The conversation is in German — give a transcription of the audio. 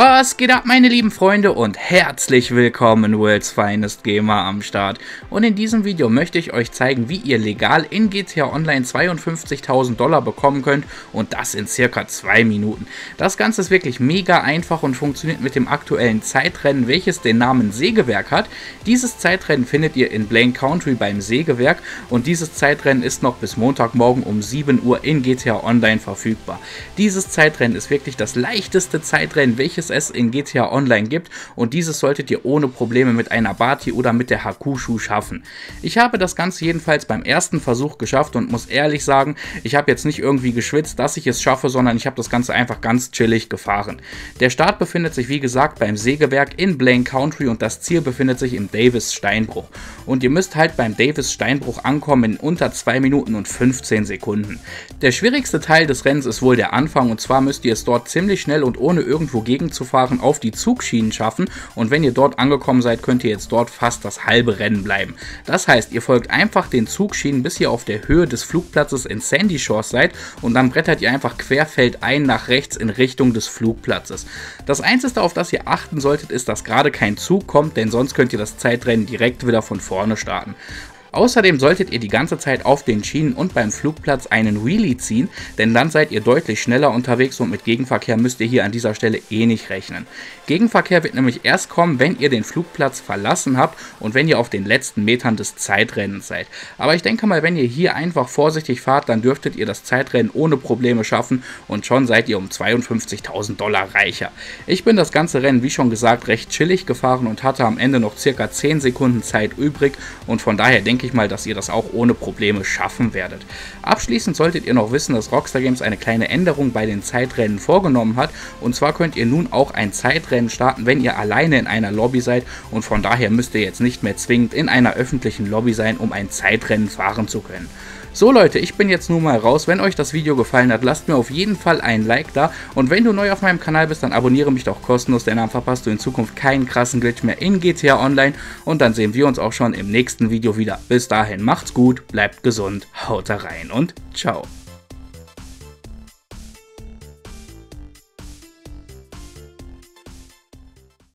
Was geht ab, meine lieben Freunde und herzlich willkommen World's Finest Gamer am Start. Und in diesem Video möchte ich euch zeigen, wie ihr legal in GTA Online 52.000 Dollar bekommen könnt und das in circa 2 Minuten. Das Ganze ist wirklich mega einfach und funktioniert mit dem aktuellen Zeitrennen, welches den Namen Sägewerk hat. Dieses Zeitrennen findet ihr in Blaine Country beim Sägewerk und dieses Zeitrennen ist noch bis Montagmorgen um 7 Uhr in GTA Online verfügbar. Dieses Zeitrennen ist wirklich das leichteste Zeitrennen, welches es in GTA Online gibt und dieses solltet ihr ohne Probleme mit einer Bati oder mit der Hakushu schaffen. Ich habe das Ganze jedenfalls beim ersten Versuch geschafft und muss ehrlich sagen, ich habe jetzt nicht irgendwie geschwitzt, dass ich es schaffe, sondern ich habe das Ganze einfach ganz chillig gefahren. Der Start befindet sich wie gesagt beim Sägewerk in Blaine Country und das Ziel befindet sich im Davis Steinbruch. Und ihr müsst halt beim Davis Steinbruch ankommen in unter 2 Minuten und 15 Sekunden. Der schwierigste Teil des Rennens ist wohl der Anfang und zwar müsst ihr es dort ziemlich schnell und ohne irgendwo gegen Zu fahren, auf die Zugschienen schaffen und wenn ihr dort angekommen seid, könnt ihr jetzt dort fast das halbe Rennen bleiben. Das heißt, ihr folgt einfach den Zugschienen, bis ihr auf der Höhe des Flugplatzes in Sandy Shores seid und dann brettert ihr einfach querfeldein nach rechts in Richtung des Flugplatzes. Das Einzige, auf das ihr achten solltet, ist, dass gerade kein Zug kommt, denn sonst könnt ihr das Zeitrennen direkt wieder von vorne starten. Außerdem solltet ihr die ganze Zeit auf den Schienen und beim Flugplatz einen Wheelie ziehen, denn dann seid ihr deutlich schneller unterwegs und mit Gegenverkehr müsst ihr hier an dieser Stelle eh nicht rechnen. Gegenverkehr wird nämlich erst kommen, wenn ihr den Flugplatz verlassen habt und wenn ihr auf den letzten Metern des Zeitrennens seid. Aber ich denke mal, wenn ihr hier einfach vorsichtig fahrt, dann dürftet ihr das Zeitrennen ohne Probleme schaffen und schon seid ihr um 52.000 Dollar reicher. Ich bin das ganze Rennen, wie schon gesagt, recht chillig gefahren und hatte am Ende noch circa 10 Sekunden Zeit übrig und von daher denke ich ich mal, dass ihr das auch ohne Probleme schaffen werdet. Abschließend solltet ihr noch wissen, dass Rockstar Games eine kleine Änderung bei den Zeitrennen vorgenommen hat. Und zwar könnt ihr nun auch ein Zeitrennen starten, wenn ihr alleine in einer Lobby seid. Und von daher müsst ihr jetzt nicht mehr zwingend in einer öffentlichen Lobby sein, um ein Zeitrennen fahren zu können. So Leute, ich bin jetzt nun mal raus. Wenn euch das Video gefallen hat, lasst mir auf jeden Fall ein Like da. Und wenn du neu auf meinem Kanal bist, dann abonniere mich doch kostenlos, denn dann verpasst du in Zukunft keinen krassen Glitch mehr in GTA Online. Und dann sehen wir uns auch schon im nächsten Video wieder. Bis dahin, macht's gut, bleibt gesund, haut rein und ciao.